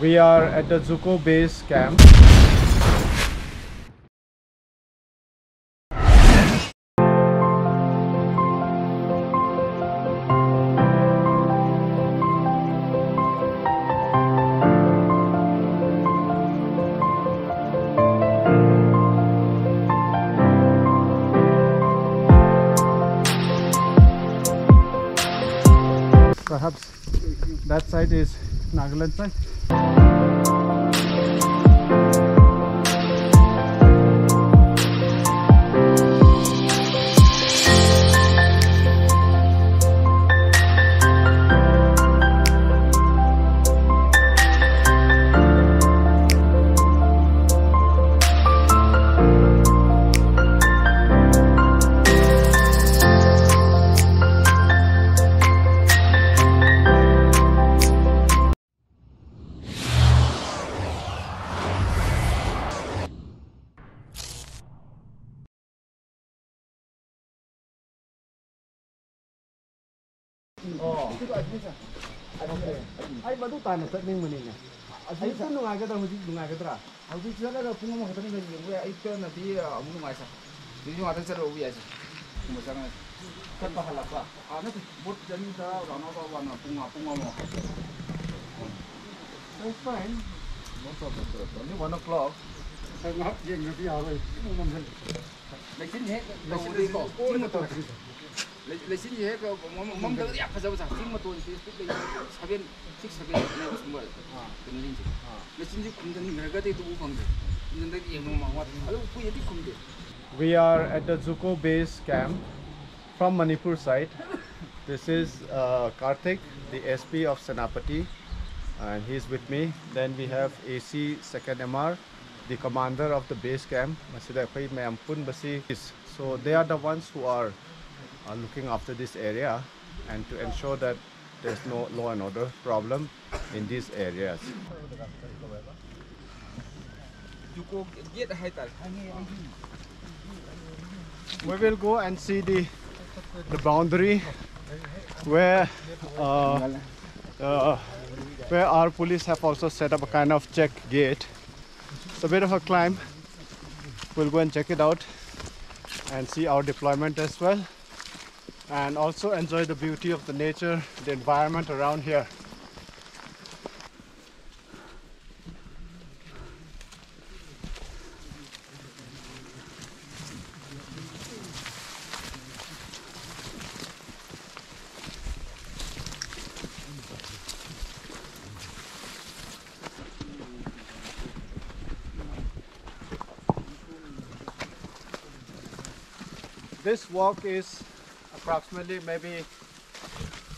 We are at the Dzuko base camp. Perhaps that side is Nagaland side. 어. 아니 뭐도 다 넣었다 냉면 있네. 아니 또 누가게더라 뭐지 누가게더라. 아주 지나가 부모만 하더니 그냥 뭐야 이 때는 뒤에 아무 누가서. 뒤에 와서 저러 위에서. 뭐 상관. kat pahala pa. Ano to? Bot dyan sa rano pa wana punga punga mo. That's fine. No problem. Only one o'clock. Ngọc dừng rồi bây giờ rồi. Lấy chính hết. Lấy chính đi. Chính một tờ. We are at the Dzuko base camp from Manipur side. This is uh, Karthik, the SP of Senapati, and he's with me. Then we have AC 2nd MR, the commander of the base camp, Basi. So they are the ones who are are looking after this area and to ensure that there's no law and order problem in these areas. We will go and see the, the boundary where uh, uh, where our police have also set up a kind of check gate. It's a bit of a climb. We'll go and check it out and see our deployment as well and also enjoy the beauty of the nature, the environment around here. This walk is approximately maybe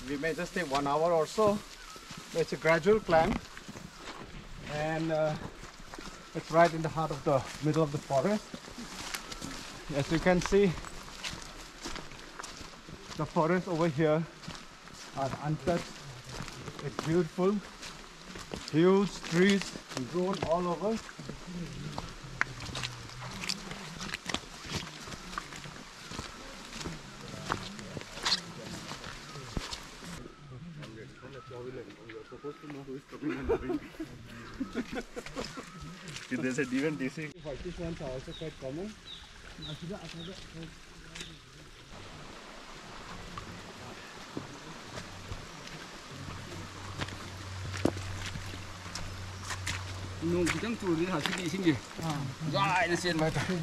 we may just take one hour or so. It's a gradual climb, and uh, it's right in the heart of the middle of the forest. As you can see, the forest over here are untouched. It's beautiful, huge trees grown all over. planted, even DC. Whitish ones are also quite common. nung chỉ chẳng chủ đi hạt sinh sinh gì, dài nó xiên mà. Thank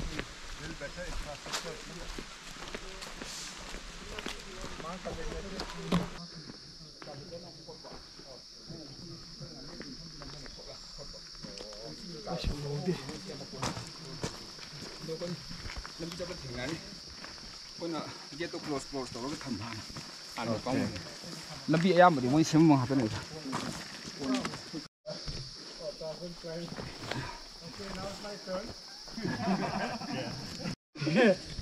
you. 아씨 어디 너건 너 잡을 생각이 뭐나 이게 또 클로스 클로스 또 그렇게 탐나 안 오빠 뭐 람비 야 뭐리 뭐 심망 하더니 Okay, now it's my turn. yeah.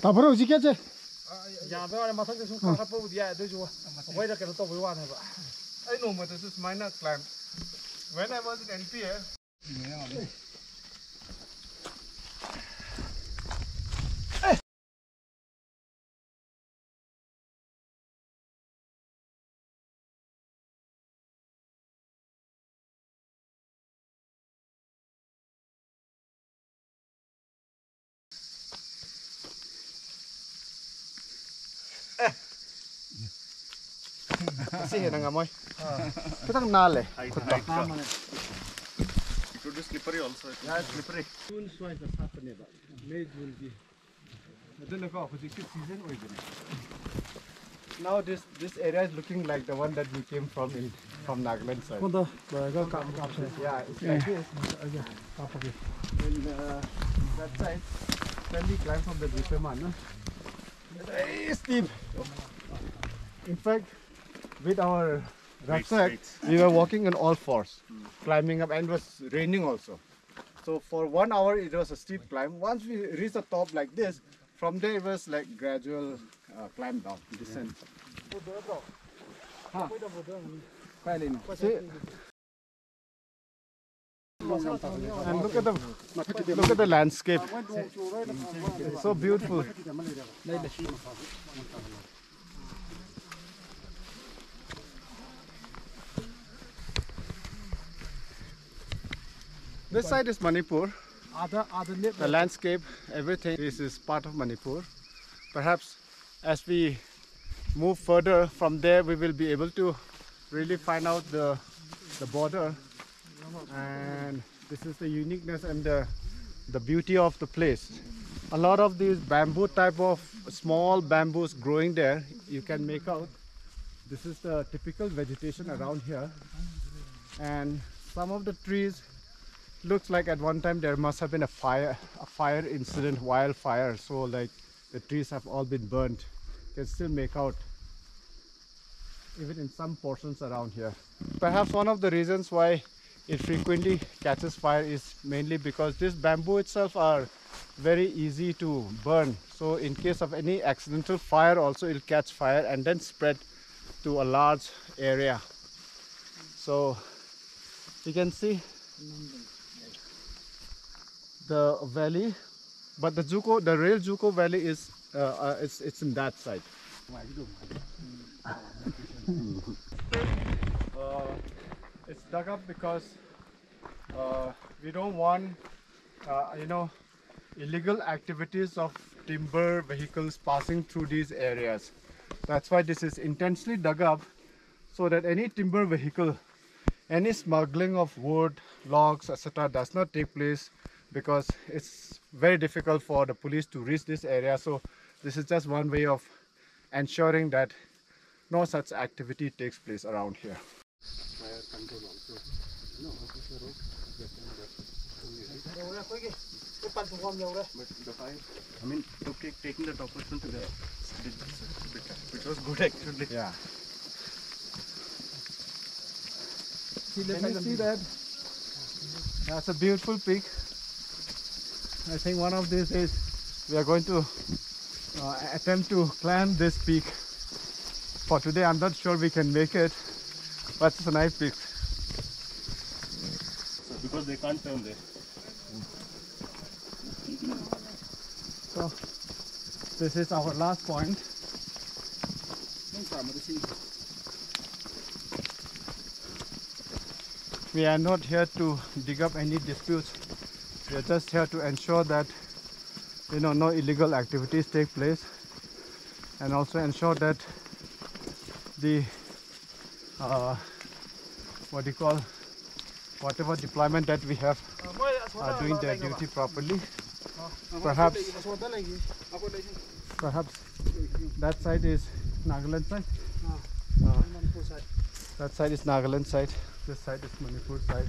तो उसी क्या चे याबे वाले muscle के सुख खराब दिया है तो जो वही रखे तो वही वाले बा आई नो मतलब this minor claim when I was in NPA Kasi yun nga moy. Kitang nale. It would be slippery also. Yeah, slippery. June swipe has happened about. May June be. I don't know if it's a season or even. Now this this area is looking like the one that we came from in from Nagaland side. Well, the go come come Yeah, it's yeah. like. Yeah, top of. And uh, that side, then we climb from the Dripeman. No? Very steep. In fact, with our rucksack, we were walking on all fours, hmm. climbing up, and it was raining also. So for one hour, it was a steep climb. Once we reached the top like this, from there it was like gradual uh, climb down, descent. Huh. And look at the look at the landscape. It's so beautiful. This side is Manipur. Other, other the landscape, everything, this is part of Manipur. Perhaps as we move further from there, we will be able to really find out the, the border and this is the uniqueness and the, the beauty of the place. A lot of these bamboo type of small bamboos growing there, you can make out. This is the typical vegetation around here and some of the trees looks like at one time there must have been a fire a fire incident wildfire. So like the trees have all been burnt. You can still make out even in some portions around here. Perhaps one of the reasons why it frequently catches fire is mainly because this bamboo itself are very easy to burn. So in case of any accidental fire also it'll catch fire and then spread to a large area. So you can see the valley, but the Dzuko, the real Dzuko Valley is uh, uh, it's it's in that side. uh, it's dug up because uh, we don't want uh, you know illegal activities of timber vehicles passing through these areas. That's why this is intensely dug up so that any timber vehicle any smuggling of wood, logs, etc. does not take place because it's very difficult for the police to reach this area. So this is just one way of ensuring that no such activity takes place around here. But the fire, I mean, to take, taking that opportunity there, it, it was good actually. Yeah. Can you see that? That's a beautiful peak. I think one of these days we are going to uh, attempt to climb this peak. For today, I'm not sure we can make it, but it's a nice peak. So because they can't turn there. So this is our last point. We are not here to dig up any disputes we are just here to ensure that you know no illegal activities take place and also ensure that the uh, what do you call whatever deployment that we have are doing their duty properly. Perhaps perhaps that side is Nagaland side. Uh, that side is Nagaland side. This side is Manipur side.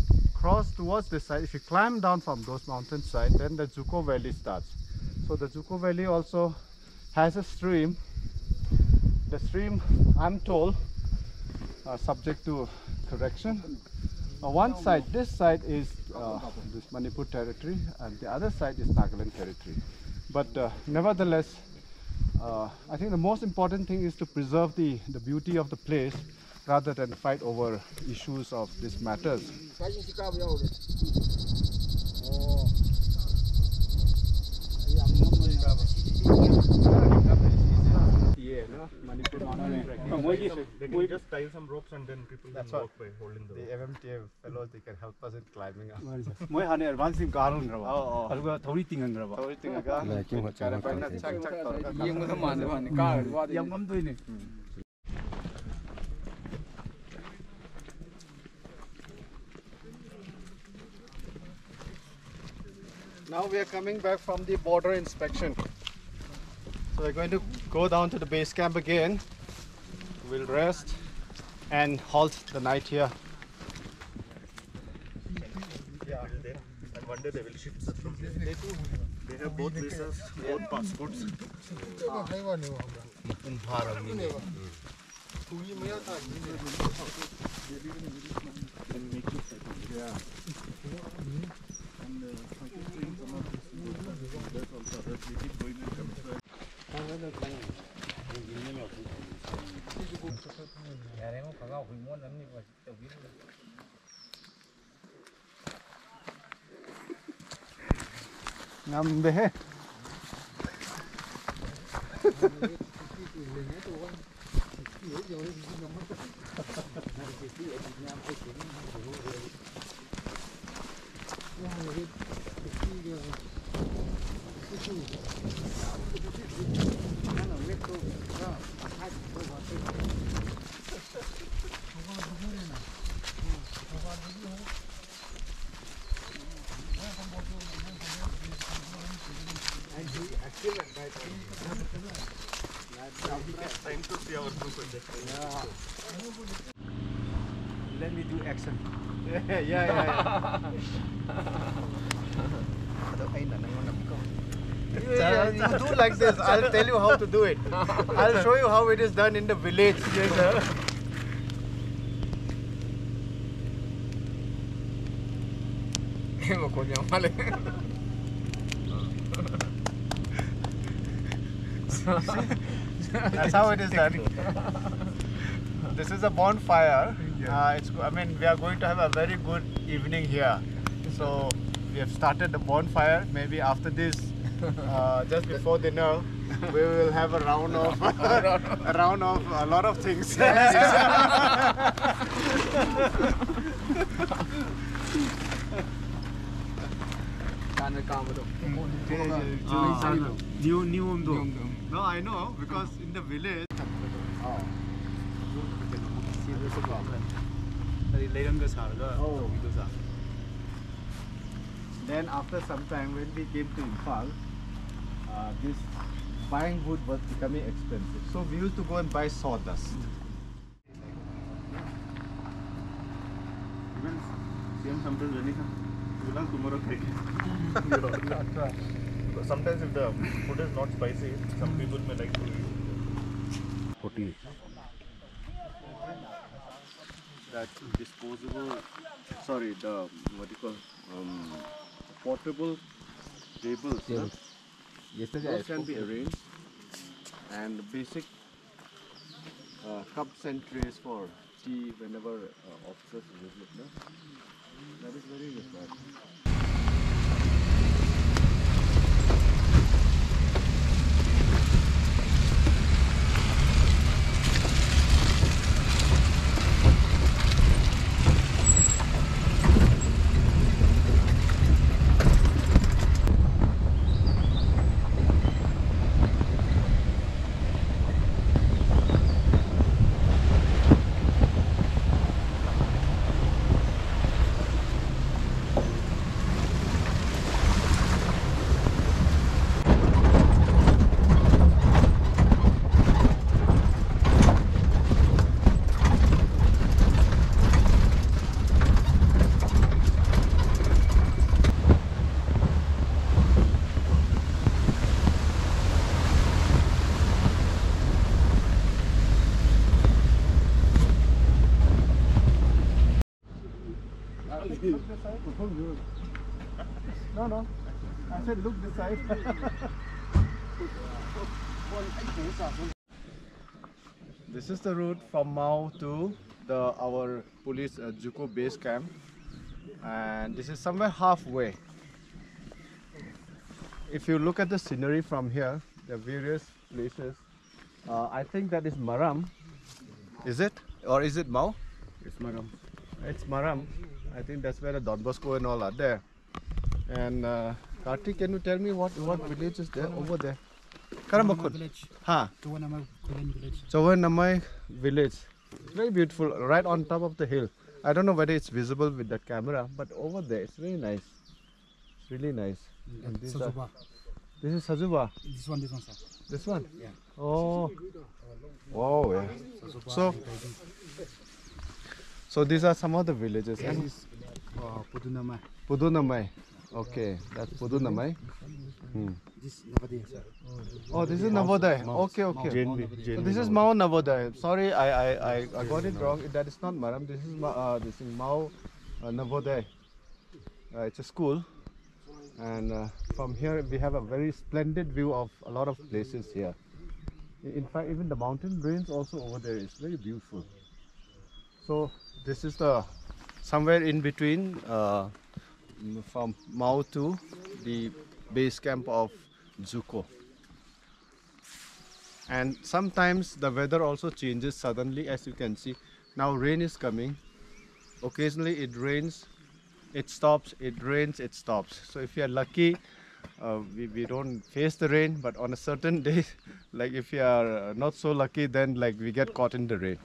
across towards this side, if you climb down from those mountain side, then the Dzuko Valley starts. So the Dzuko Valley also has a stream. The stream, I'm told, uh, subject to correction. Uh, one side, this side is uh, this Manipur territory, and the other side is Nagaland territory. But uh, nevertheless, uh, I think the most important thing is to preserve the, the beauty of the place rather than fight over issues of these matters. Yeah, no? Just tie some ropes and then people That's can walk by holding the. The MMTA fellows they can help us in climbing up. 뭐 하네 a 가는 거 봐. 어. 그리고 돌이 뛰는 거 봐. 돌이 뛰는 거. 네, 김 같이. 가래 빨리 착착 돌아. Now we are coming back from the border inspection. So we're going to go down to the base camp again. We'll rest and halt the night here. Yeah. And one day they will shift us from here. They do. They have both visas, both passports. Ngambe. Time and let me do action Yeah, yeah, yeah. yeah. You do like this. I'll tell you how to do it. I'll show you how it is done in the village. Yes, sir. mo ko nyam That's how it is done. This is a bonfire. Yeah. Uh, it's, I mean, we are going to have a very good evening here. So we have started the bonfire. Maybe after this, uh, just before dinner, we will have a round of a round of a lot of things. Do No, I know because in the village. Oh. Then after some time when we came to Imphal, uh, this buying wood was becoming expensive. So we used to go and buy sawdust. Even sometimes when Sometimes if the food is not spicy, some people may like to eat. 40. That disposable, sorry, the what do you call, um, portable tables. huh? Those can be arranged, and basic uh, cups and trays for tea whenever uh, officers visit. No? That is very required. No, no. I said look this side. this is the route from Mao to the our police uh, Dzuko base camp, and this is somewhere halfway. If you look at the scenery from here, the various places, uh, I think that is Maram. Is it? Or is it Mao? It's Maram. It's Maram. I think that's where the Don Bosco and all are there. And uh, Kartik, can you tell me what what village is there over there? Karamakut. Village. Ha. Kawanama Kulen village. It's very beautiful, right on top of the hill. I don't know whether it's visible with that camera, but over there it's really nice. It's really nice. And these are- Sazuba. this is Sazuba. This one, this one, sir. This one? Yeah. Oh. Wow, yeah. So- So these are some of the villages. this And is uh, Pudunama. Pudunamai. Okay, that's Pudunamai. Hmm. This Navadeh, sir. Oh, this is Navodaya. Okay, okay. So this is Mao Navodaya. Sorry, I, I, I, I got it wrong. That is not Maram. This is Ma, uh, this is Mao uh, Navodaya. Uh, it's a school, and uh, from here we have a very splendid view of a lot of places here. In fact, even the mountain range also over there is very beautiful. So this is the somewhere in between uh, from Mao to the base camp of Dzuko. And sometimes the weather also changes suddenly as you can see. Now rain is coming. Occasionally it rains it stops it rains it stops. So if you are lucky uh, we, we don't face the rain but on a certain day like if you are not so lucky then like we get caught in the rain